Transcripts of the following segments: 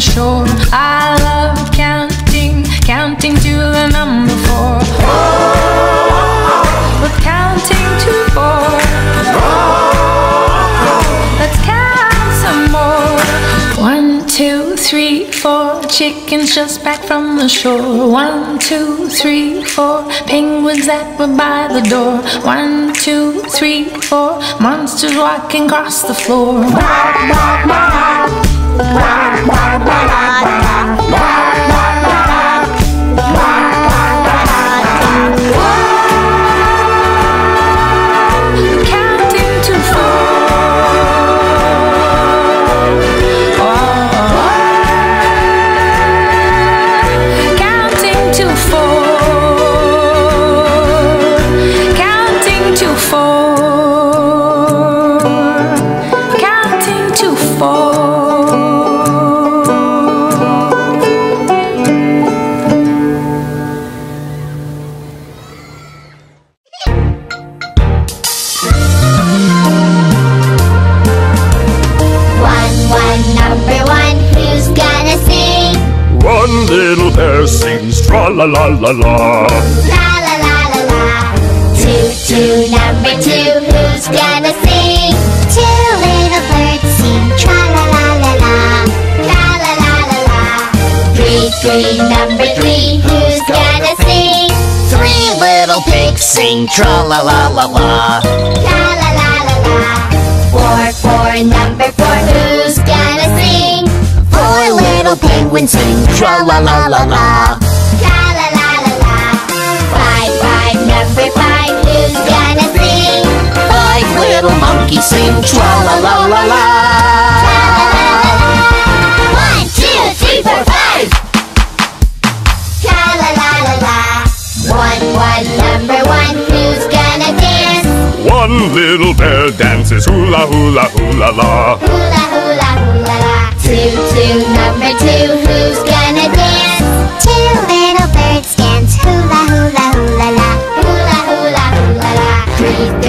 shore. I love counting, counting to the number four. We're counting to four. Let's count some more. One, two, three, four. Chickens just back from the shore. One, two, three, four. Penguins that were by the door. One, two, three, four. Monsters walking across the floor. Counting la la la la. La la la la la. Two, two, number two, who's gonna sing? Two little birds sing tra la la la la. La la la la la. Three, three, number three, who's gonna sing? Three little pigs sing tra la la la la. La la la la la. Four, four, number four, who's gonna sing? Four little penguins sing tra la la la la. La la who's gonna sing? Five little monkeys sing tra la la la la. One, two, three, four, five. La la la la la. One, one, number one, who's gonna dance? One little bear dances hula hula hula la. Hula hula hula la. Two, two, number two, who's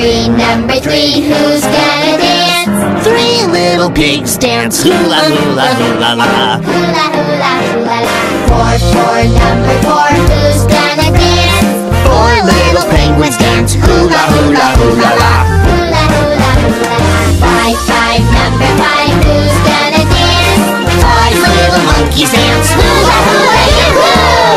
Three, number three, who's gonna dance? Three little pigs dance hula hula hula la. Hula hula hula la. Four, four, number four, who's gonna dance? Four little penguins dance hula hula hula la. Hula hula hula la. Five, five, number five, who's gonna dance? Five little monkeys dance hula hula hula.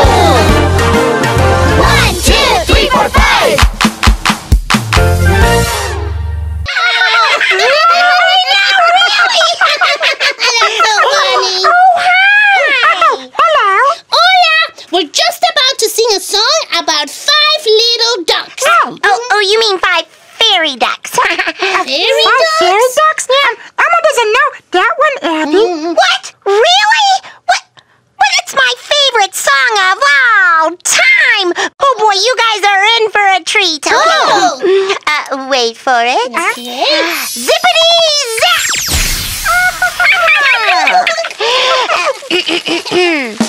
Zap!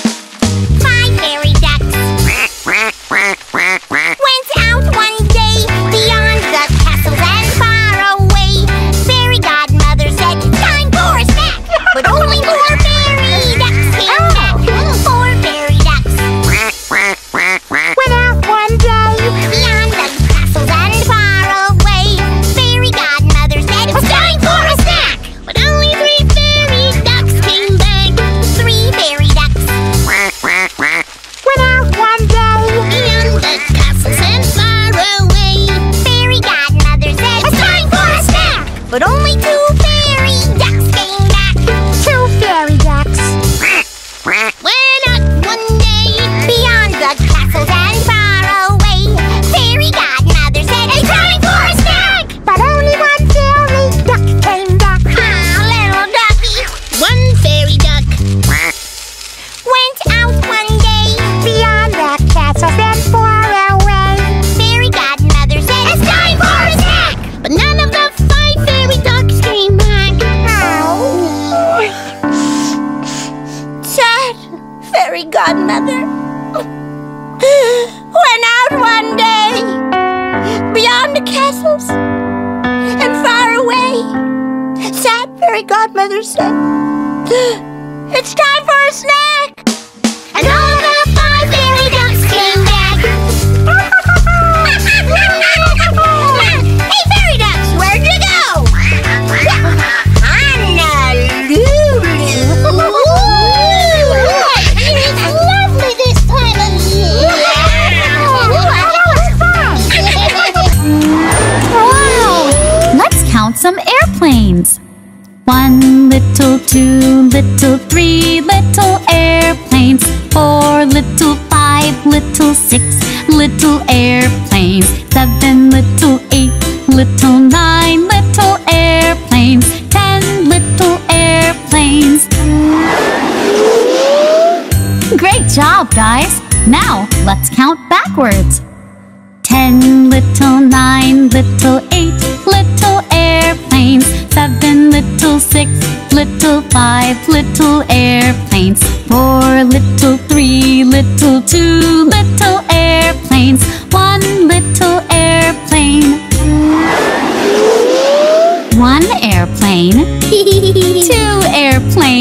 Beyond the castles and far away. Sad fairy godmother said, It's time for a snack. And all airplanes. One little, two little, three little airplanes. Four little, five little, six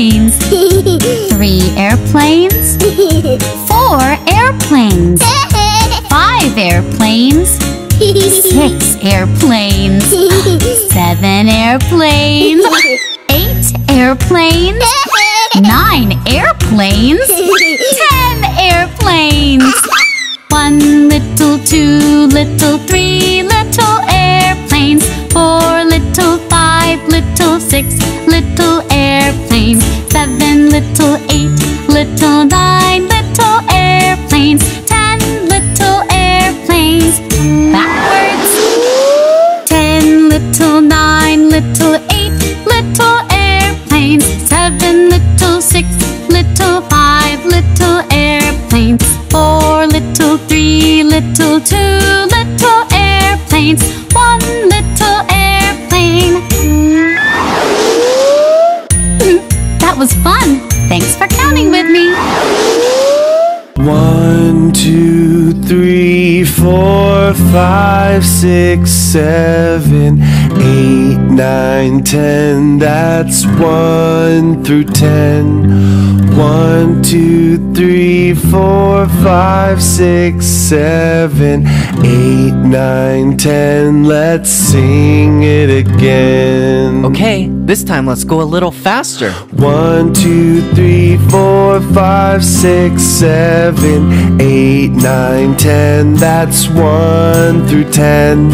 Three airplanes. Four airplanes. Five airplanes. Six airplanes. Seven airplanes. Eight airplanes. Nine airplanes. Ten airplanes. One little, two little, three little, nine little, eight little airplanes. Seven little, six little, five little airplanes. Four little, three little, two little airplanes. One little airplane. that was fun. Thanks for counting with me. One, two, three, four, five, six, seven, eight, nine, ten. That's one through ten. One, two, three, four, five, six, seven, eight, nine, ten. Let's sing it again. Okay, this time let's go a little faster. One, two, three, four, five, six, seven, eight, nine, ten. That's one through ten.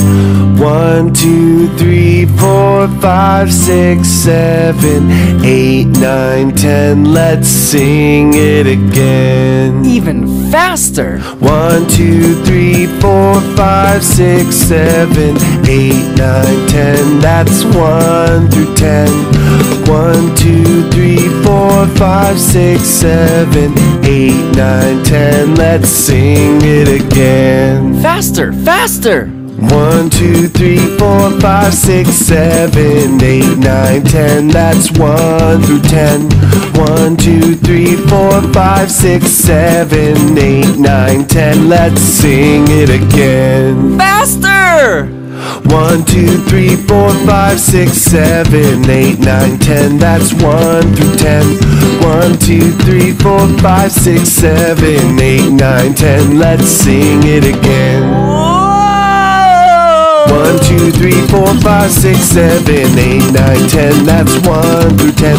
One, two, three, four, five, six, seven, eight, nine, ten. Let's sing it again. Even faster. One, two, three, four, five, six, seven, eight, nine, ten. That's one through ten. One, two, three, four, five, six, seven, eight, nine, ten. Let's sing it again. Faster, faster. One, two, three, four, five, six, seven, eight, nine, ten. That's one through ten. One, two, three, four, five, six, seven, eight, nine, ten. Let's sing it again. Faster! One, two, three, four, five, six, seven, eight, nine, ten. That's one through ten. One, two, three, four, five, six, seven, eight, nine, ten. Let's sing it again. One, two, three, four, five, six, seven, eight, nine, ten. That's one through ten.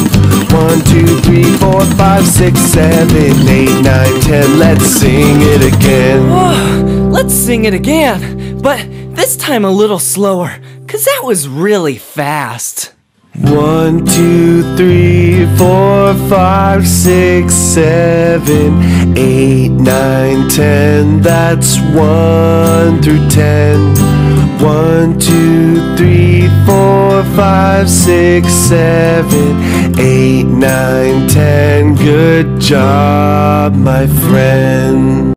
One, two, three, four, five, six, seven, eight, nine, ten. Let's sing it again. Let's sing it again, but this time a little slower, cause that was really fast. One, two, three, four, five, six, seven, eight, nine, ten. That's one through ten. One, two, three, four, five, six, seven, eight, nine, ten. Good job, my friend.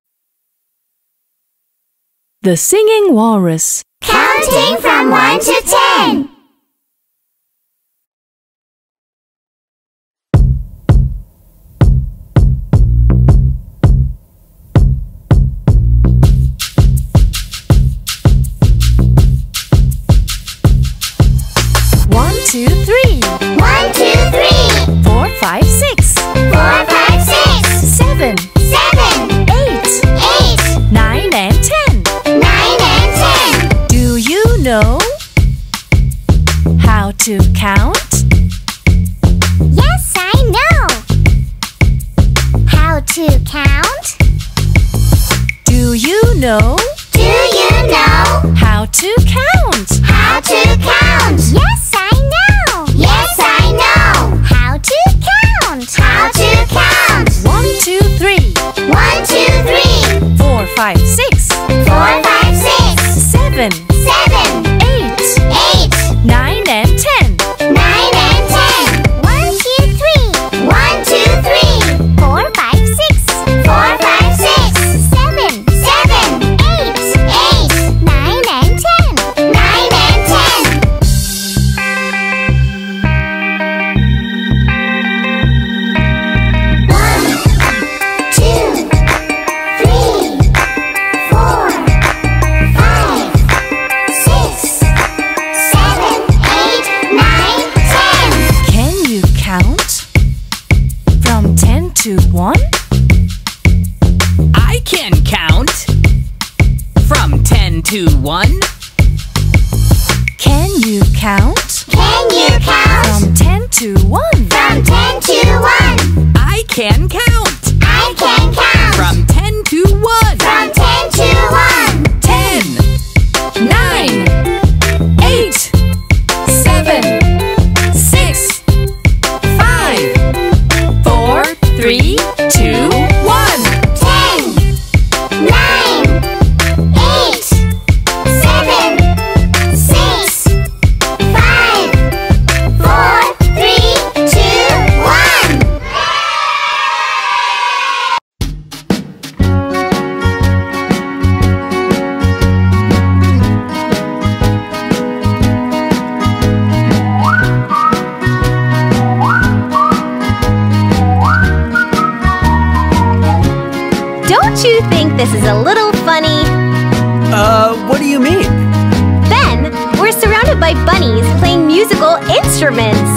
The Singing Walrus. Counting from 1 to two, three. One, two, three. Four, five, six. Four, five, six. Seven. Seven. Eight. Eight. Nine and ten. Nine and ten. Do you know how to count? Yes, I know. How to count? Do you know? Do you know? How to count? How to count? Yes, instruments.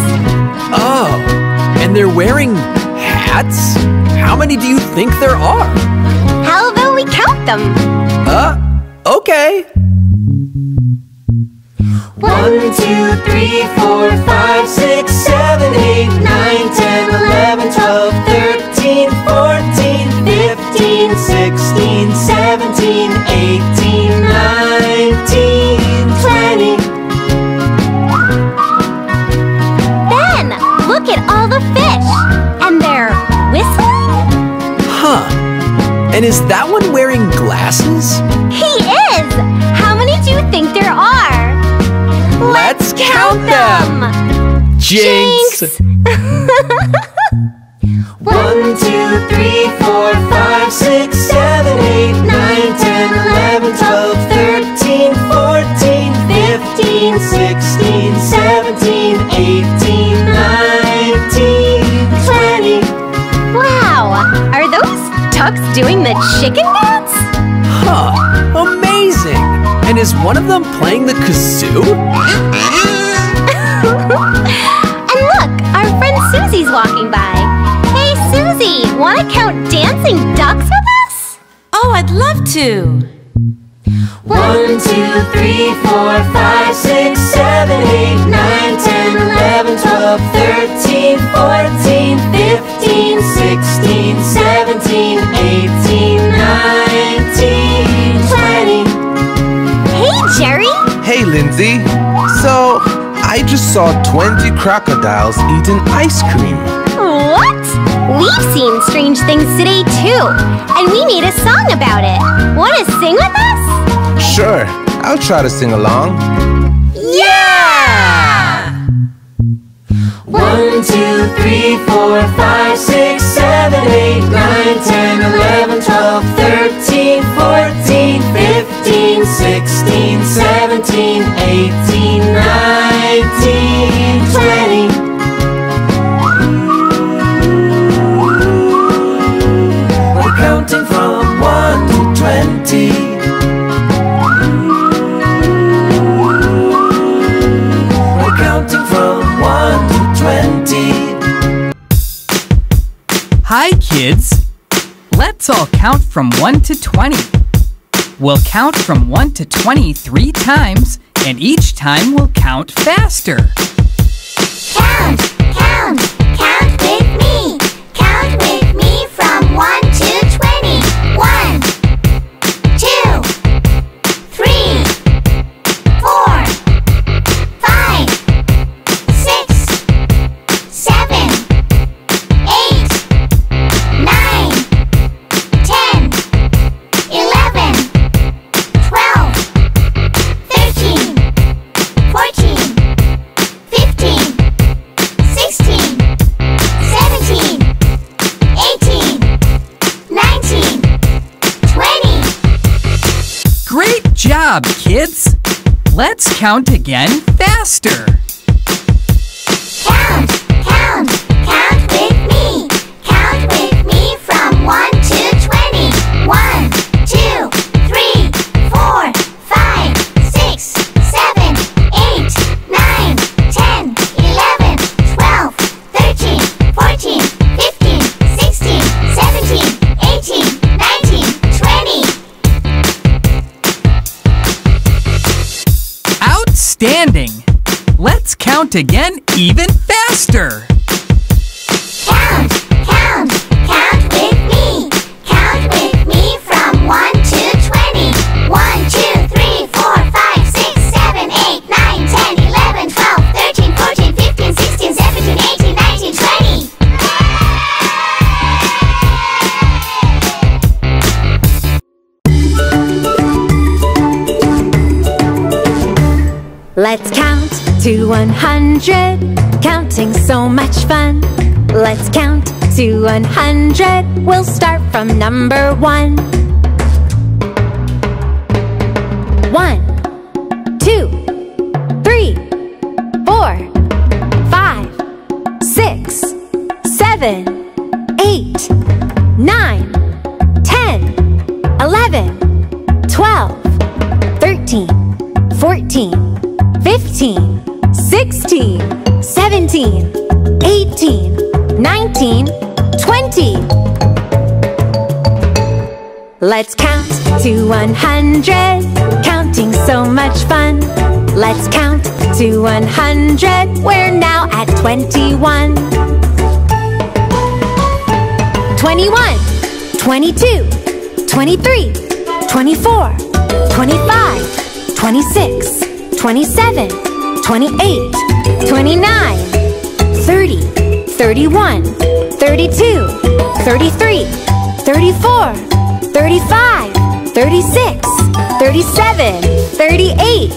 Oh, and they're wearing hats? How many do you think there are? How about we count them? Uh, okay. One, two, three, four, five, six, seven, eight, nine, ten, eleven, twelve, thirteen, fourteen, fifteen, sixteen, seventeen, all the fish. And they're whistling? Huh. And is that one wearing glasses? He is! How many do you think there are? Let's count them! Jinx! One, two, three, four, five, six, doing the chicken dance? Huh. Amazing! And is one of them playing the kazoo? And look, our friend Susie's walking by. Hey, Susie, want to count dancing ducks with us? Oh, I'd love to. One, two, three, four, five, six, seven, eight, nine, ten, eleven, twelve, thirteen, fourteen, fifteen, sixteen, seventeen, eighteen, nineteen, twenty. Hey, Jerry! Hey, Lindsay. So, I just saw 20 crocodiles eating ice cream. What? We've seen strange things today, too. And we made a song about it. Want to sing with us? Sure, I'll try to sing along. One, two, three, four, five, six, seven, eight, nine, ten, eleven, twelve, thirteen, fourteen, fifteen, sixteen, seventeen, eighteen, nineteen, twenty. We're counting from 1 to 20. Hi, kids. Let's all count from 1 to 20. We'll count from 1 to 20 three times, and each time we'll count faster. Count, job, kids! Let's count again faster! 20. Outstanding! Let's count again even faster! Count, Let's count to 100. Counting so much fun. Let's count to 100. We'll start from number one. One, two, three, four, five, six, seven, to 100. Counting so much fun. Let's count to 100. We're now at 21. 21, 22, 23, 24, 25, 26. 27, 28, 29, 30, 31, 32, 33, 34, 35, 36, 37, 38,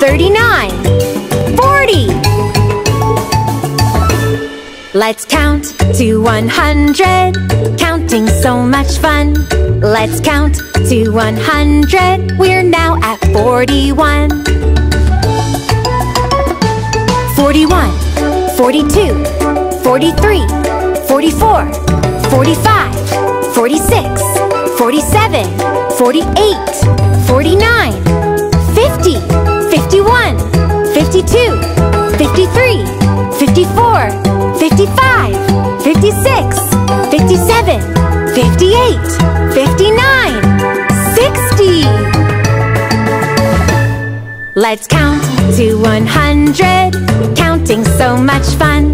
39, 40. Let's count to 100. Counting so much fun. Let's count to 100. We're now at 41. 41, 42, 43, 44, 45, 46, 47, 48, 49, 50, 51, 52, 53, 54, 55, 56, 57, 58, 59, 60. Let's count to 100. Counting so much fun.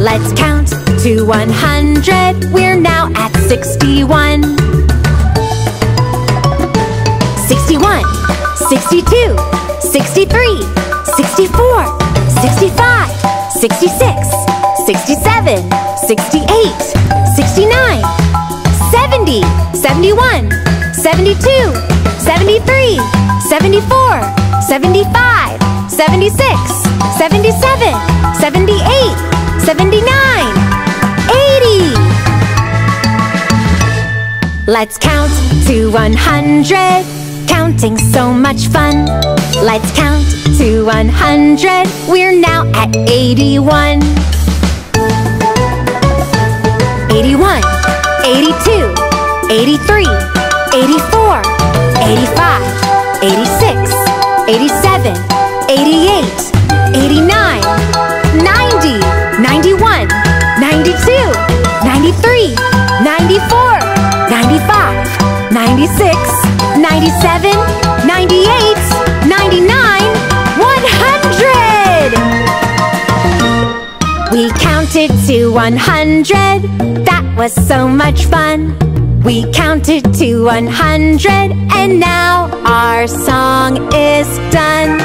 Let's count to 100. We're now at 61. 61, 62, 63, 64, 65, 66, 67, 68, 69, 70, 71, 72, 73, 74, 75, 76, 77, 78, 79, 80. Let's count to 100. So much fun. Let's count to 100. We're now at 81. 81, 82, 83, 84, 85, 86, 87, 88, 89, 97, 98, 99, 100! We counted to 100. That was so much fun. We counted to 100 and now our song is done.